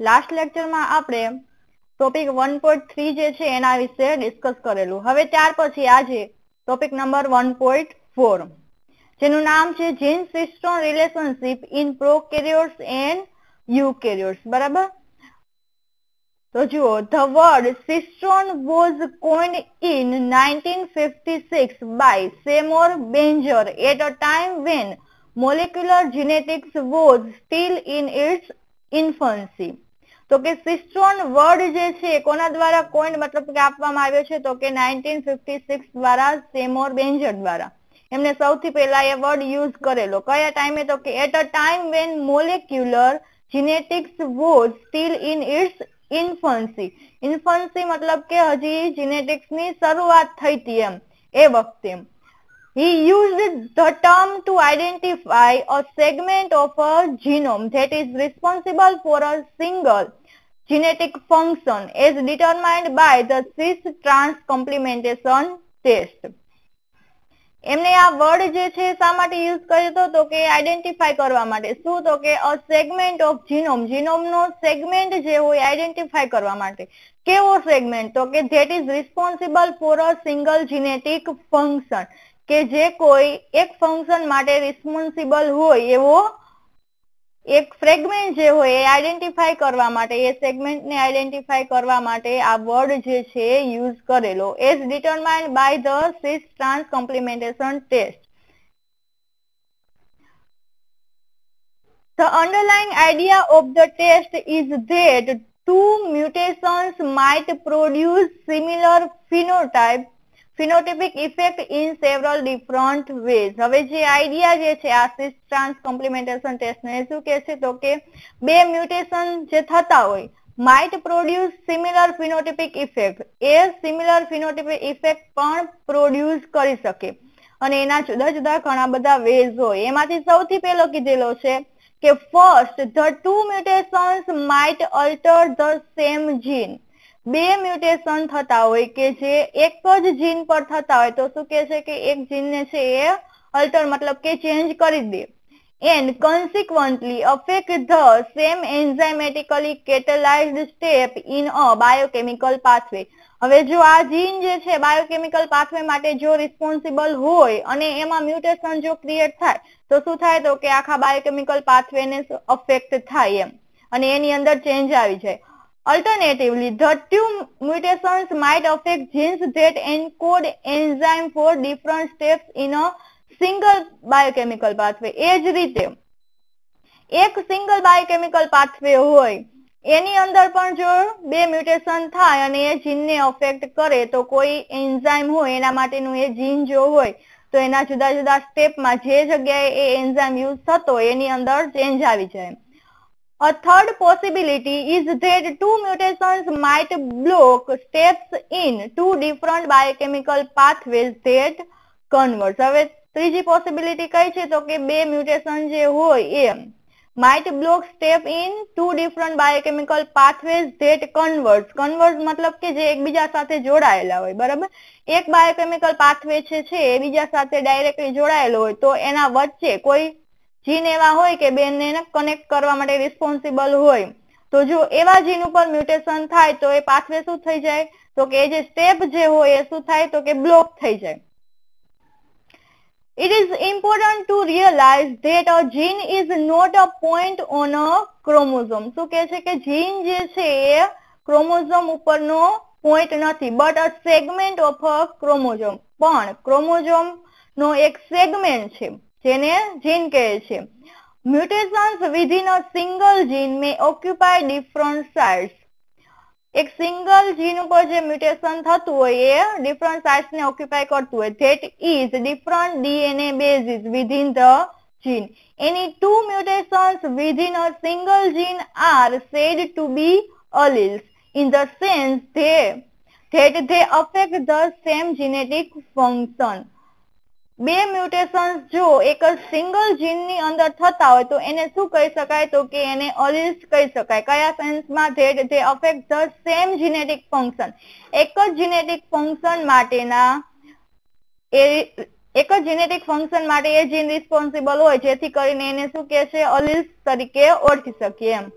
Last લેક્ચરમાં આપણે topic one point three જે છે એના વિશે ડિસ્કસ કરેલું. હવે ત્યાર પછી આજે topic number one point four જેનું નામ છે gene cistron relationship in prokaryotes and eukaryotes બરાબર? તો જુઓ the word cistron was coined in 1956 by Seymour Benzer at a time when molecular genetics was still in its infancy. તો કે સિસ્ટ્રોન word જે છે, કોના દ્વારા કોઈન મતલબ કે આપવામાં આવ્યો છે? તો કે 1956 દ્વારા સેમોર બેન્જર દ્વારા. એમને સૌથી પહેલા એ વર્ડ યુઝ કરેલો. કયા ટાઈમે? તો કે at a time when molecular genetics was still in its infancy. Infancy મતલબ કે હજી જીનેટિક્સની શરૂઆત થઈ હતી એમ, એ વખતે He used the term to identify a segment of a genome that is responsible for a single genetic function as determined by the cis trans complementation test. એમને આ word જે છે શા માટે યુઝ કર્યો હતો તો કે આઈડેન્ટિફાય કરવા માટે શું તો કે a segment of genome genome no segment જે હોય આઈડેન્ટિફાય કરવા માટે કેવો સેગમેન્ટ તો કે that is responsible for a single genetic function કે જે કોઈ એક ફંક્શન માટે રિસ્પોન્સિબલ હોય એવો એક ફ્રેગમેન્ટ જે હોય એ આઈડેન્ટિફાય કરવા માટે, એ સેગમેન્ટને આઈડેન્ટિફાય કરવા માટે આ વર્ડ જે છે યુઝ કરેલો. As determined by the cis trans complementation test The underlying idea of the test is that two mutations might produce similar phenotype phenotypic effect in several different ways. હવે જે idea જે છે, આ સિસ trans complementation test ને શું કહે છે? તો કે બે મ્યુટેશન જે થતા હોય might produce similar phenotypic effect એ સિમિલર ફિનોટિપિક ઇફેક્ટ પણ પ્રોડ્યુસ કરી શકે. અને એના જુદા જુદા ઘણા બધા વેઝ હોય. એમાંથી સૌથી પહેલો કીધેલો છે કે first the two mutations might alter the same gene બે મ્યુટેશન થતા હોય કે જે એક જ જીન પર થતા હોય, તો શું કે છે કે એક જીનને છે એ અલ્ટર મતલબ કે ચેન્જ કરી દે. And consequently affect the same enzymatically catalyzed step in a biochemical pathway હવે જો આ જીન જે છે બાયોકેમિકલ પાથવે માટે જો રિસ્પોન્સિબલ હોય અને એમાં મ્યુટેશન જો ક્રિએટ થાય, તો શું થાય તો કે આખા બાયોકેમિકલ પાથવેને અફેક્ટ થાય એમ. અને એની અંદર ચેન્જ આવી જાય. Alternatively, the two mutations might affect genes that encode enzyme for different steps in a single biochemical pathway. એ જ રીતે એક સિંગલ બાયોકેમિકલ પાથવે હોય એની અંદર પણ જો બે મ્યુટેશન થાય અને એ જીનને અફેક્ટ કરે તો કોઈ એન્ઝાઇમ હોય એના માટેનું એ જીન જો હોય તો એના જુદા જુદા સ્ટેપમાં જે જગ્યાએ એ એન્ઝાઇમ યુઝ થતો એની અંદર ચેન્જ આવી જાય A third possibility is that two mutations might block steps in two different biochemical pathways that converge. હવે ત્રીજી પોસિબિલિટી કઈ છે તો કે બે મ્યુટેશન જે હોય એ might block step in two different biochemical pathways that converge. converge મતલબ કે જે એકબીજા સાથે જોડાયેલા હોય બરાબર એક બાયોકેમિકલ પાથવે છે એ બીજા સાથે ડાયરેક્ટલી જોડાયેલો હોય તો એના વચ્ચે કોઈ જીન એવા હોય કે બેનને કનેક્ટ કરવા માટે રિસ્પોન્સિબલ હોય. તો જો એવા જીન ઉપર મ્યુટેશન થાય તો એ પાથવે શું થઈ જાય? તો કે એ જે સ્ટેપ જે હોય એ શું થાય? તો કે બ્લોક થઈ જાય. It is important to realize that a gene is not a point on a chromosome. શું કે છે કે જીન જે છે એ ક્રોમોઝોમ ઉપરનો પોઈન્ટ નથી but a segment of a chromosome પણ ક્રોમોઝોમ નો એક સેગમેન્ટ છે. જેને જીન કહે છે. Mutations within a single gene may occupy different sites એક સિંગલ જીન ઉપર જે મ્યુટેશન થતું હોય એ ડિફરન્ટ સાઇટ્સ ને ઓક્યુપાય કરતું હોય. That is different DNA bases within the gene any two mutations within a single gene are said to be alleles. In the sense they that they affect the same genetic function. બે mutations જો એક જ single જીનની અંદર થતા હોય તો એને શું કહી શકાય? તો કે એને અલિલ્સ કહી શકાય. કયા સેન્સમાં that they affect the same genetic function એક જ જીનેટિક ફંક્શન માટેના એ એક જ જીનેટિક ફંક્શન માટે એ જીન રિસ્પોન્સિબલ હોય, જેથી કરીને એને શું કહે છે અલિલ્સ તરીકે ઓળખી શકીએ એમ.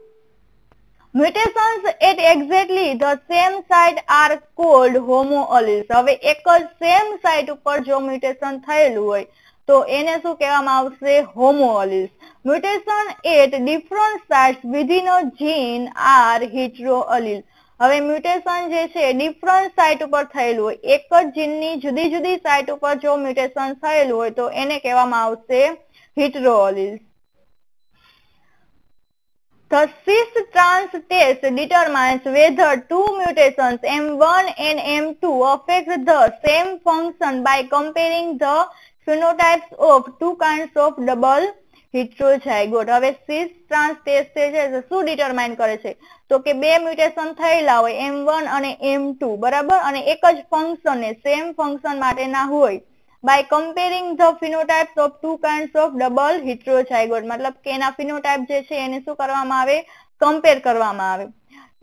Mutations at exactly the same site are called homoalleles. હવે એક જ સેમ સાઇટ ઉપર જો મ્યુટેશન થયેલું હોય, તો એને શું કહેવામાં આવશે? Homoalleles mutation at different sites within a gene are heteroallele હવે મ્યુટેશન જે છે ડિફરન્ટ સાઇટ ઉપર થયેલું હોય. એક જ જીનની જુદી જુદી સાઇટ ઉપર જો મ્યુટેશન થયેલું હોય, તો એને કહેવામાં આવશે હિટ્રોઅલીલ્સ The cis trans test determines whether two mutations M1 and M2 affect the same function by comparing the phenotypes of two kinds of double heterozygote હવે cis trans test છે શું ડિટરમાઇન કરે છે તો કે બે મ્યુટેશન થયેલા હોય M1 અને M2 બરાબર અને એક જ ફંક્શન ને સેમ ફંક્શન માટેના હોય by comparing the phenotypes of two kinds of double heterozygote મતલબ કે એના phenotype જે છે એને શું કરવામાં આવે કમ્પેર કરવામાં આવે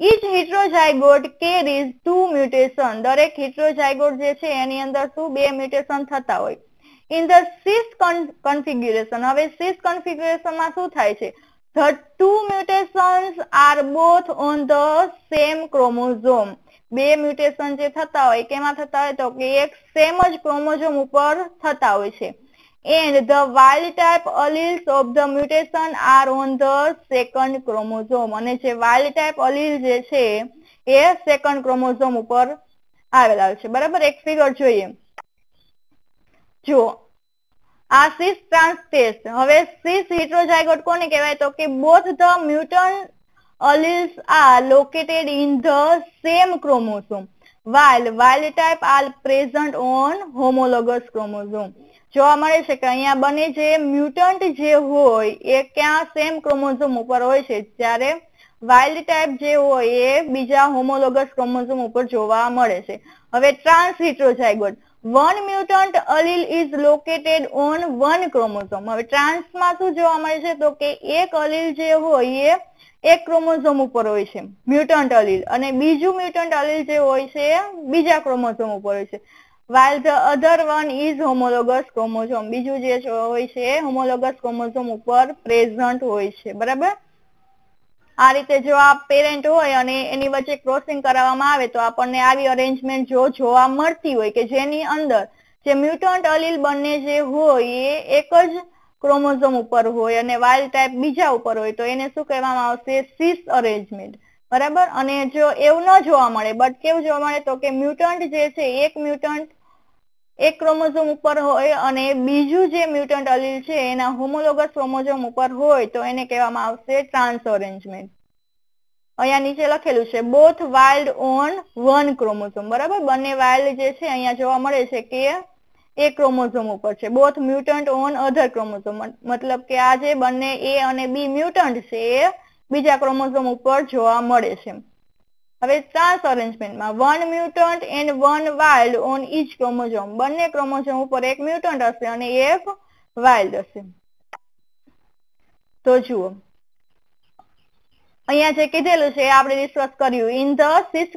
each heterozygote carries two mutation દરેક heterozygote જે છે એની અંદર શું બે મ્યુટેશન થતા હોય in the cis configuration હવે cis configuration માં શું થાય છે the two mutations are both on the same chromosome બે મ્યુટેશન જે થતા હોય, કેમાં થતા હોય તો કે એક સેમ જ ક્રોમોઝોમ ઉપર થતા હોય છે. And the wild type alleles of the mutation are on the second chromosome અને જે વાઇલ્ડ ટાઈપ અલીલ જે છે, એ સેકન્ડ ક્રોમોઝોમ ઉપર આવેલા છે. બરાબર? એક ફિગર જોઈએ. જો આ સિસ ટ્રાન્સ ટેસ્ટ હવે સિસ હિટ્રોઝાઇગોટ કોને કહેવાય? તો કે both the mutant alleles are located in the same chromosome, while wild type are present on homologous chromosome. જોવા મળે છે કે અહીંયા બને જે મ્યુટન્ટ જે હોય, એ ક્યાં સેમ ક્રોમોઝોમ ઉપર હોય છે? જ્યારે વાઇલ્ડ ટાઈપ જે હોય, એ બીજા હોમોલોગસ ક્રોમોઝોમ ઉપર જોવા મળે છે. હવે trans heterozygote one mutant allele is located on one chromosome હવે ટ્રાન્સમાં શું જોવા મળે છે? તો કે એક અલીલ જે હોય, એ એક ક્રોમોઝોમ ઉપર હોય છે, મ્યુટન્ટ અલીલ. અને બીજું મ્યુટન્ટ અલીલ જે હોય છે એ બીજા ક્રોમોઝોમ ઉપર હોય છે. While the other one is homologous chromosome. બીજું જે હોય છે, homologous chromosome ઉપર પ્રેઝન્ટ હોય છે. બરાબર? આ રીતે જો આ પેરેન્ટ હોય અને એની વચ્ચે ક્રોસિંગ કરાવવામાં આવે, તો આપણને આવી અરેન્જમેન્ટ જો જોવા મળતી હોય કે જેની અંદર જે મ્યુટન્ટ અલીલ બંને જે હોય, એ એક જ ક્રોમોઝોમ ઉપર હોય અને વાઇલ્ડ ટાઈપ બીજા ઉપર હોય, તો એને શું કહેવામાં આવશે? સિસ અરેન્જમેન્ટ બરાબર? અને જો એવું ન જોવા મળે બટ કેવું જોવા મળે? તો કે મ્યુટન્ટ જે છે, એક મ્યુટન્ટ એક ક્રોમોઝોમ ઉપર હોય અને બીજું જે મ્યુટન્ટ અલીલ છે, એના હોમોલોગસ ક્રોમોઝોમ ઉપર હોય, તો એને કહેવામાં આવશે ટ્રાન્સ અરેન્જમેન્ટ અહીંયા નીચે લખેલું છે both wild on one chromosome. બરાબર? બંને વાઇલ્ડ જે છે, અહીંયા જોવા મળે છે કે એ ક્રોમોઝોમ ઉપર છે. Both mutant on other chromosome મતલબ કે આ જે બંને એ અને બી મ્યુટન્ટ છે, એ બીજા ક્રોમોઝોમ ઉપર જોવા મળે છે. હવે trans અરેન્જમેન્ટમાં one mutant and one wild on each chromosome બંને ક્રોમોઝોમ ઉપર એક મ્યુટન્ટ હશે અને એક વાઇલ્ડ હશે. તો જુઓ. અહીંયા જે કીધેલું છે આપણે ડિસ્કસ કર્યું. In the cis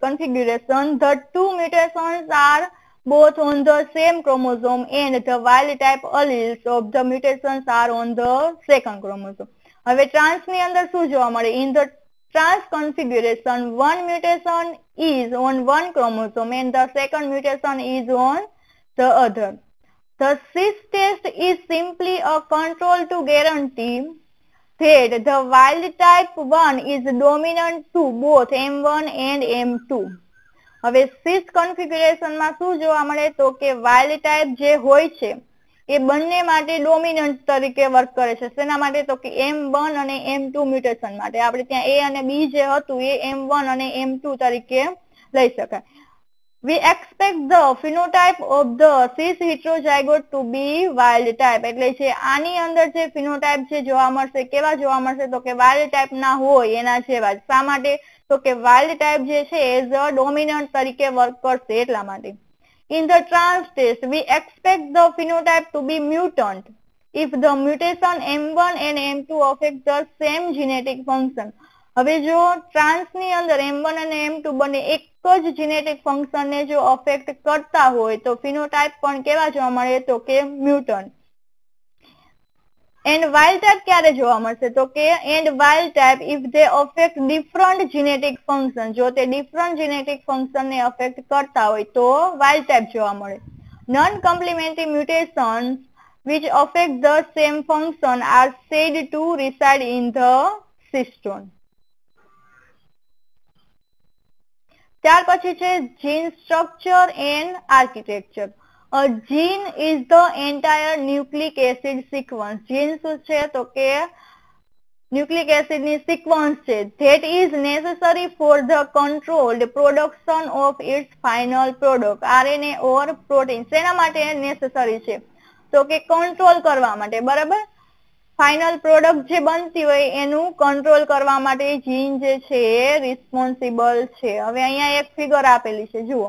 configuration the two mutations are both on the same chromosome and the wild type alleles of the mutations are on the second chromosome. હવે ટ્રાન્સની અંદર શું જોવા મળે in the trans configuration one mutation is on one chromosome and the second mutation is on the other. The cis test is simply a control to guarantee that the wild type 1 is dominant to both M1 and M2. હવે સિસ કન્ફિગ્યુરેશનમાં શું જોવા મળે તો કે wild type જે હોય છે, એ બંને માટે ડોમિનન્ટ તરીકે વર્ક કરે છે. શેના માટે તો કે એમ વન અને એમ ટુ મ્યુટેશન માટે. આપણે ત્યાં એ અને બી જે હતું, એ એમ વન અને એમ ટુ તરીકે લઈ શકાય. We expect the phenotype of the cis heterozygote to be wild type. એટલે છે આની અંદર જે ફિનોટાઇપ છે જોવા મળશે, કેવા જોવા મળશે? તો કે વાઇલ્ડ ટાઈપના હોય, એના જેવા શા માટે? તો કે વાઇલ્ડ ટાઈપ જે છે એઝ અ ડોમિનન્ટ તરીકે વર્ક કરશે એટલા માટે In the trans test, we expect the phenotype to be mutant if the mutation M1 and M2 affect the same genetic function. હવે જો ટ્રાન્સની અંદર M1 અને M2 બંને એક જ જીનેટિક ફંક્શનને જો અફેક્ટ કરતા હોય તો ફિનોટાઇપ પણ કેવા જોવા મળે તો કે મ્યુટન્ટ એન્ડ વાઇલ્ડ ટાઈપ ક્યારે જોવા મળશે? તો કે and wild type if they affect different genetic function જો તે ડિફરન્ટ જીનેટિક ફંક્શન ને અફેક્ટ કરતા હોય, તો વાઇલ્ડ ટાઈપ જોવા મળે. Non complementary mutation which affect the same function are said to reside in the cistron ત્યાર પછી છે gene structure and architecture Gene is the entire nucleic acid sequence. Gene શું છે તો કે ન્યુક્લિક એસિડની સિક્વન્સ છે that is necessary for the controlled production of its final product RNA or protein શેના માટે નેસેસરી છે તો કે કંટ્રોલ કરવા માટે બરાબર ફાઇનલ પ્રોડક્ટ જે બનતી હોય એનું કંટ્રોલ કરવા માટે જીન જે છે એ રિસ્પોન્સિબલ છે હવે અહીંયા એક ફિગર આપેલી છે જુઓ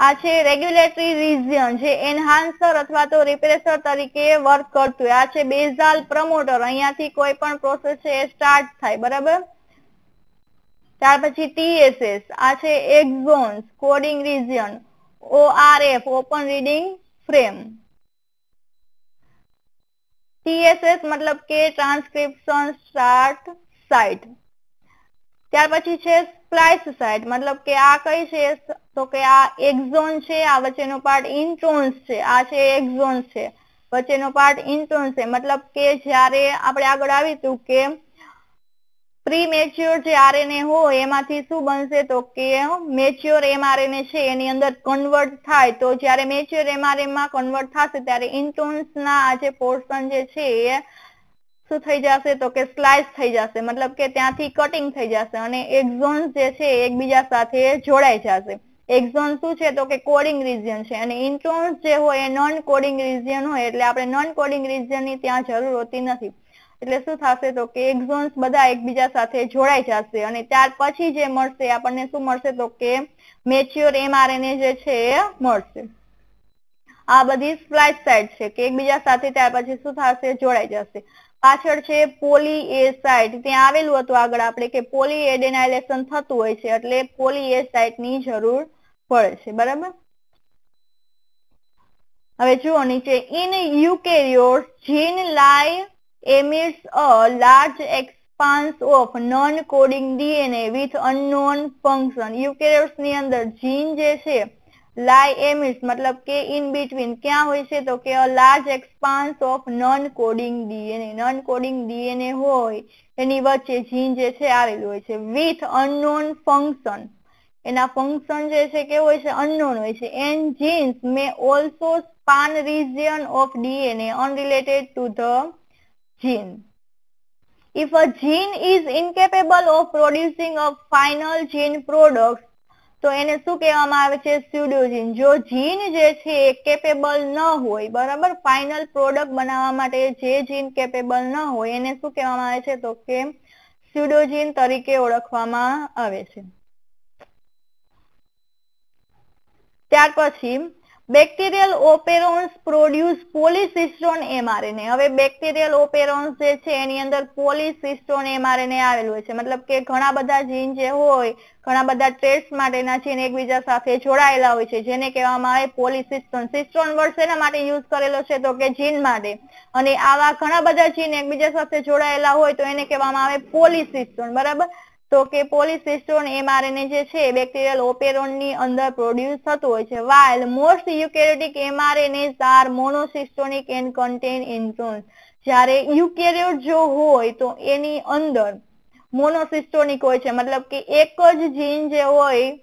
આ છે રેગ્યુલેટરી રિઝિયન જે એનહાન્સર અથવા તો રિપ્રેસર તરીકે વર્ક કરતું આ છે બેઝાલ પ્રમોટર અહીંયાથી કોઈ પણ પ્રોસેસ છે એ સ્ટાર્ટ થાય, બરાબર? ત્યાર પછી ટીએસએસ આ છે exons coding region ORF open reading frame TSS મતલબ કે ટ્રાન્સક્રિપ્શન સ્ટાર્ટ સાઇટ ત્યાર પછી છે સ્પ્લાઇસ સાઇટ મતલબ કે આ કઈ છે? તો કે આ એક્ઝોન છે, આ વચ્ચેનો પાર્ટ ઇન્ટ્રોન્સ છે, આ છે એક્ઝોન છે, વચ્ચેનો પાર્ટ ઇન્ટ્રોન્સ છે. મતલબ કે જ્યારે આપણે આગળ આવીશું કે પ્રી મેચ્યોર જે આરએનએ હોય, એમાંથી શું બનશે? તો કે મેચ્યોર એમઆરએનએ છે, એની અંદર કન્વર્ટ થાય. તો જ્યારે મેચ્યોર એમઆરએનમાં કન્વર્ટ થશે, ત્યારે ઇન્ટ્રોન્સના આ જે પોર્શન જે છે, એ શું થઈ જશે તો કે સ્લાઇસ થઈ જશે. મતલબ કે ત્યાંથી કટિંગ થઈ જશે અને એક્ઝોન જે છે એકબીજા સાથે જોડાઈ જશે. એક્ઝોન શું છે તો કે કોડિંગ રિજિયન છે અને ઇન્ટ્રોન્સ જે હોય એ નોન કોડિંગ રિજિયન હોય એટલે આપણે નોન કોડિંગ રિજિયનની ત્યાં જરૂર હોતી નથી. એટલે શું થશે તો કે એક્ઝોન્સ બધા એકબીજા સાથે જોડાઈ જશે અને ત્યાર પછી જે મળશે આપણને શું મળશે તો કે મેચ્યોર એમઆરએનએ જે છે એ મળશે. આ બધી સ્પ્લાઇસ સાઇડ છે કે એકબીજા સાથે ત્યાર પછી શું થશે? જોડાઈ જશે. પાછળ છે પોલી એ સાઇટ. ત્યાં આવેલું હતું આગળ આપણે કે પોલી એડેનાઇલેશન થતું હોય છે એટલે પોલી એ સાઇટની જરૂર પડે છે. બરાબર? હવે જુઓ નીચે. In eukaryote gene lie amidst a large expanse of non coding DNA with unknown function યુકેરિયોટ્સની અંદર જીન જે છે લાય એમિટ્સ મતલબ કે ઇન બિટવીન ક્યાં હોય છે તો કે a large expanse of non coding DNA non coding DNA હોય એની વચ્ચે જીન જે છે આવેલું હોય છે વિથ અનનોન ફંક્શન એના ફંક્શન જે છે કેવું હોય છે? અનનોન હોય છે. And genes may also span region of DNA unrelated to the gene if a gene is incapable of producing a final gene product, તો એને શું કહેવામાં આવે છે? સ્યુડોજીન જો જીન જે છે એ કેપેબલ ન હોય, બરાબર? ફાઇનલ પ્રોડક્ટ બનાવવા માટે જે જીન કેપેબલ ન હોય, એને શું કહેવામાં આવે છે? તો કે સ્યુડોજીન તરીકે ઓળખવામાં આવે છે. ત્યાર પછી bacterial operons produce polycistron mRNA હવે બેક્ટેરિયલ ઓપેરોન્સ જે છે, એની અંદર પોલિસિસ્ટ્રોન એમઆરએનએ આવેલું હોય છે. મતલબ કે ઘણા બધા જીન જે હોય, ઘણા બધા ટ્રેડ્સ માટેના જીન એકબીજા સાથે જોડાયેલા હોય છે, જેને કહેવામાં આવે પોલિસિસ્ટ્રોન સિસ્ટ્રોન વર્ડ શેના માટે યુઝ કરેલો છે? તો કે જીન માટે. અને આવા ઘણા બધા જીન એકબીજા સાથે જોડાયેલા હોય તો એને કહેવામાં આવે પોલિસિસ્ટ્રોન બરાબર? તો કે પોલિસિસ્ટોન એમઆરએનએ જે છે બેક્ટેરિયલ ઓપેરોનની અંદર પ્રોડ્યુસ થતું હોય છે. While most eukaryotic mRNAs are monocistronic and contain introns જ્યારે યુકેરિયોટ જો હોય તો એની અંદર મોનોસિસ્ટોનિક હોય છે. મતલબ કે એક જ જીન જે હોય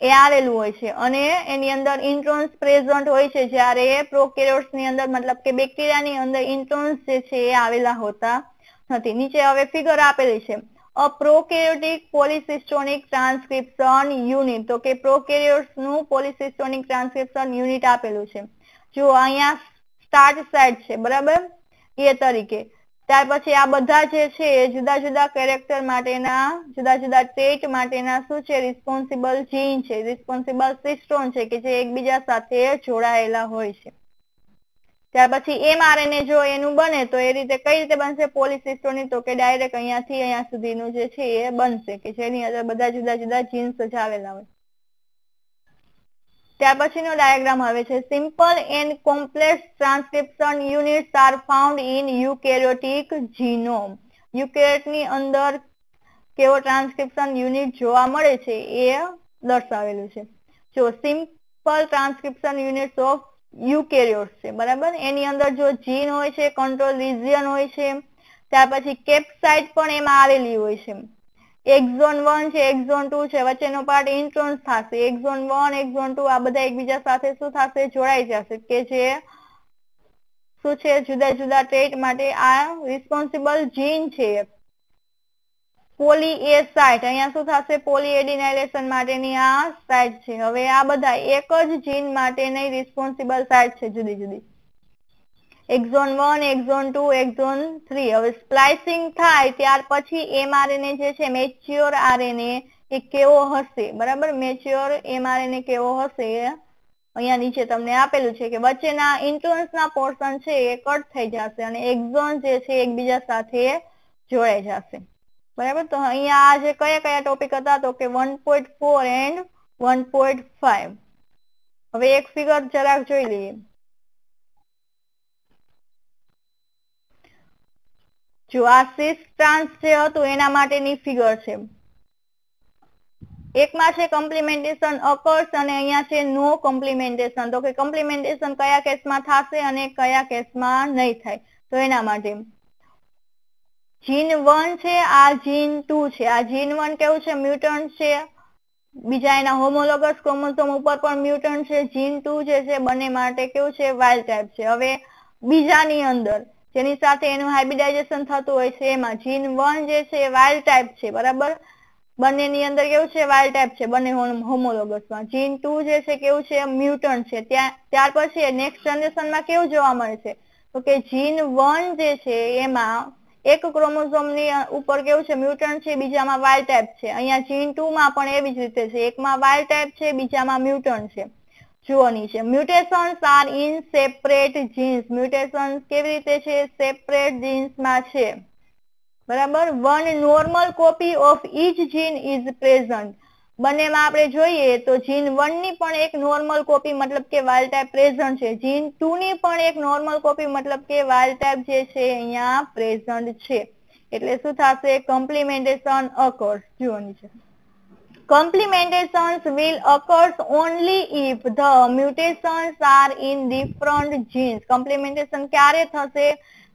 એ આવેલું હોય છે. અને એની અંદર ઇન્ટ્રોન્સ પ્રેઝન્ટ હોય છે. જ્યારે પ્રોકેરિયોટ્સની અંદર, મતલબ કે બેક્ટેરિયાની અંદર ઇન્ટ્રોન્સ જે છે, એ આવેલા હોતા નથી. નીચે હવે ફિગર આપેલી છે. A prokaryotic polycistronic transcription unit તો કે પ્રોકેરિયોટ્સનું પોલિસિસ્ટોનિક ટ્રાન્સક્રિપ્શન યુનિટ આપેલું છે. જો અહીંયા સ્ટાર્ટ સાઇટ છે, બરાબર? એ તરીકે. ત્યાર પછી આ બધા જે છે જુદા જુદા કેરેક્ટર માટેના, જુદા જુદા ટ્રેટ માટેના શું છે રિસ્પોન્સિબલ જીન છે. રિસ્પોન્સિબલ સિસ્ટોન છે, કે જે એકબીજા સાથે જોડાયેલા હોય છે. ત્યાર પછી એમઆરએનએ જો એનું બને તો એ રીતે કઈ રીતે બનશે પોલિસિસ્ટોની તો કે ડાયરેક્ટ અહીંયાથી અહીંયા સુધીનું જે છે એ બનશે કે જેની અંદર બધા જુદા જુદા જીન્સ જ આવેલા હોય. ત્યાર પછીનો ડાયાગ્રામ આવે છે. Simple and complex transcription units are found in eukaryotic genome. યુકેરિયોટની અંદર કેવો ટ્રાન્સક્રિપ્શન યુનિટ જોવા મળે છે એ દર્શાવેલું છે. જો simple transcription units of eukaryotes છે, બરાબર? એની અંદર જો જીન હોય છે કંટ્રોલ રિઝિયન હોય છે, ત્યાર પછી કેપસાઇટ પણ એમાં આવેલી હોય છે. એક્ઝોન વન છે એક્ઝોન ટુ છે, વચ્ચેનો પાર્ટ ઇન્ટ્રોન્સ થશે. એક્ઝોન વન એક્ઝોન ટુ આ બધા એકબીજા સાથે શું થશે? જોડાઈ જશે કે જે શું છે? જુદા જુદા ટ્રેટ માટે આ રિસ્પોન્સિબલ જીન છે. પોલી એ સાઇટ અહીંયા શું થશે? પોલી એડિનાઇલેશન માટેની આ સાઇટ છે. હવે આ બધા એક જ જીન માટેની રિસ્પોન્સિબલ સાઇટ છે જુદી જુદી. Exon one exon two exon three હવે સ્પ્લાઇસિંગ થાય ત્યાર પછી એમઆરએનએ જે છે મેચ્યોર આરએનએ એ કેવો હશે? બરાબર? મેચ્યોર એમઆરએનએ કેવો હશે? અહીંયા નીચે તમને આપેલું છે કે વચ્ચેના ઇન્ટ્રોન્સના પોર્શન છે એ કટ થઈ જશે અને એક્ઝોન જે છે એકબીજા સાથે જોડાઈ જશે. બરાબર? તો અહીંયા આજે કયા કયા ટોપિક હતા? તો કે one point four and one point five હવે એક ફિગર જરાક જોઈ લઈએ. જો આ સિસ ટ્રાન્સ જે હતું, એના માટેની ફિગર છે. એકમાં છે કોમ્પ્લિમેન્ટેશન અકર્સ અને અહીંયા છે નો કોમ્પ્લિમેન્ટેશન તો કે કોમ્પ્લિમેન્ટેશન કયા કેસમાં થશે અને કયા કેસમાં નહીં થાય. તો એના માટે. જીન વન છે, આ જીન ટુ છે. આ જીન વન કેવું છે? મ્યુટન્ટ છે. બીજા એના હોમોલોગસ ક્રોમોસોમ ઉપર પણ મ્યુટન્ટ છે. જીન ટુ જે છે, બંને માટે કેવું છે? વાઇલ્ડ ટાઈપ છે. હવે બીજાની અંદર, જેની સાથે એનું હાઇબ્રિડાઇઝેશન થતું હોય છે, એમાં જીન વન જે છે, એ વાઇલ્ડ ટાઈપ છે. બરાબર? બંનેની અંદર કેવું છે? વાઇલ્ડ ટાઈપ છે. બંને હોમોલોગસમાં. જીન ટુ જે છે, કેવું છે? મ્યુટન્ટ છે. ત્યાં, ત્યાર પછી નેક્સ્ટ જનરેશનમાં કેવું જોવા મળે છે? તો કે જીન વન જે છે, એમાં એક ક્રોમોઝોમની ઉપર કેવું છે, મ્યુટન્ટ છે, બીજામાં વાઇલ્ડ ટાઈપ છે. અહીંયા જીન ટુ માં પણ એવી જ રીતે છે. એકમાં વાઇલ્ડ ટાઈપ છે, બીજામાં મ્યુટન્ટ છે. જુઓ નીચે mutations are in separate genes. Mutations કેવી રીતે છે? સેપરેટ જીન્સમાં છે. બરાબર? One normal copy of each gene is present. બંનેમાં આપણે જોઈએ તો જીન વનની પણ એક નોર્મલ કોપી મતલબ કે વાઇલ્ડ ટાઈપ પ્રેઝન્ટ છે. જીન ટુ ની પણ એક નોર્મલ કોપી મતલબ કે વાઇલ્ડ ટાઈપ જે છે અહીંયા પ્રેઝન્ટ છે. એટલે શું થશે? કોમ્પ્લિમેન્ટેશન અકર્સ જુઓ નીચે. Complementations will occur only if the mutations are in different genes. Complementation ક્યારે થશે?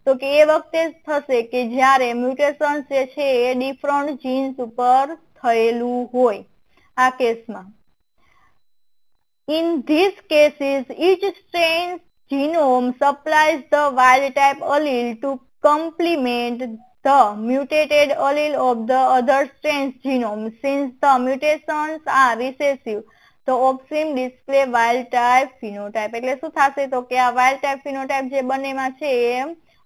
તો કે એ વખતે થશે કે જ્યારે મ્યુટેશન્સ જે છે એ ડિફરન્ટ જીન્સ ઉપર થયેલું હોય. આ કેસમાં In these cases, each strain's genome supplies the wild type allele to complement the mutated allele of the other strain's genome. Since the mutations are recessive, the offspring display wild type phenotype. એટલે શું થશે તો કે આ wild type phenotype જે બંનેમાં છે એ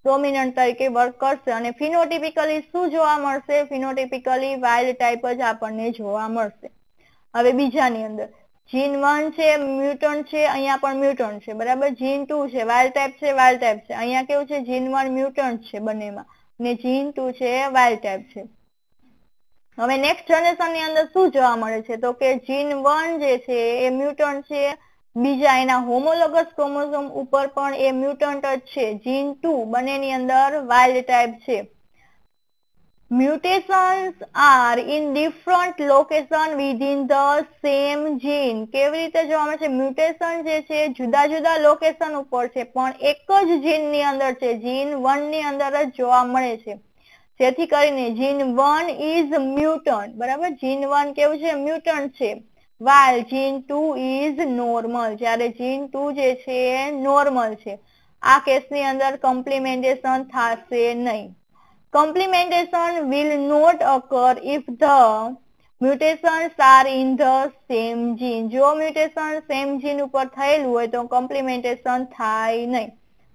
dominant તરીકે વર્ક કરશે અને ફિનોટિપિકલી શું જોવા મળશે ફિનોટિપિકલી વાઇલ્ડ ટાઈપ જ આપણને જોવા મળશે હવે બીજાની અંદર. જીન વન છે, મ્યુટન્ટ છે, અહીંયા પણ મ્યુટન્ટ છે, બરાબર? જીન ટુ છે વાઇલ્ડ ટાઈપ છે વાઇલ્ડ ટાઈપ છે. અહીંયા કેવું છે? જીન વન મ્યુટન્ટ છે બંનેમાં. ને જીન ટુ છે વાઇલ્ડ ટાઈપ છે. હવે નેક્સ્ટ જનરેશનની અંદર શું જોવા મળે છે? તો કે જીન વન જે છે, એ મ્યુટન્ટ છે. બીજા એના હોમોલોગસ ક્રોમોઝોમ ઉપર પણ એ મ્યુટન્ટ જ છે. જીન ટુ બંનેની અંદર વાઇલ્ડ ટાઈપ છે. Mutations are in different location within the same gene કેવી રીતે જોવા મળે છે? મ્યુટેશન જે છે, જુદા જુદા લોકેશન ઉપર છે, પણ એક જ જીનની અંદર છે. જીન વનની અંદર જ જોવા મળે છે. જેથી કરીને જીન વન ઇઝ મ્યુટન્ટ બરાબર? જીન વન કેવું છે? મ્યુટન્ટ છે. While gene two is normal જ્યારે જીન ટુ જે છે નોર્મલ છે. આ કેસની અંદર કોમ્પ્લિમેન્ટેશન થશે નહીં. Complementation will not occur if the mutations are in the same gene. જો મ્યુટેશન same gene ઉપર થયેલું હોય તો કોમ્પ્લિમેન્ટેશન થાય નહીં.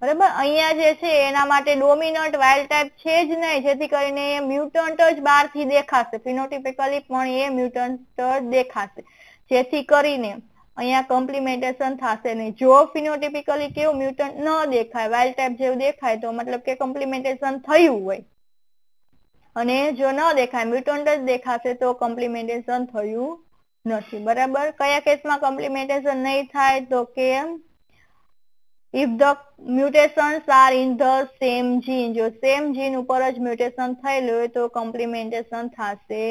બરાબર? અહીંયા જે છે, એના માટે ડોમિનન્ટ વાઇલ્ડ ટાઈપ છે જ નહીં. જેથી કરીને એ મ્યુટન્ટ જ બહારથી દેખાશે. ફિનોટિપિકલી પણ એ મ્યુટન્ટ જ દેખાશે. જેથી કરીને અહીંયા કોમ્પ્લિમેન્ટેશન થશે નહીં. જો ફિનોટિપિકલી કેવું મ્યુટન્ટ ન દેખાય વાઇલ્ડ ટાઈપ જેવું દેખાય, તો મતલબ કે કોમ્પ્લિમેન્ટેશન થયું હોય. અને જો ન દેખાય મ્યુટન્ટ જ દેખાશે તો કોમ્પ્લિમેન્ટેશન થયું નથી. બરાબર? કયા કેસમાં કોમ્પ્લિમેન્ટેશન નહીં થાય તો કે if the mutations are in the same gene જો સેમ જીન ઉપર જ મ્યુટેશન થયેલું હોય તો કોમ્પ્લિમેન્ટેશન થશે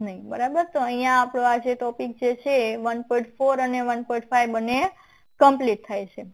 નહીં. બરાબર? તો અહીંયા આપણો આ જે ટોપિક જે છે વન પોઈન્ટ ફોર અને વન પોઈન્ટ ફાઈવ બંને કમ્પ્લીટ થાય છે.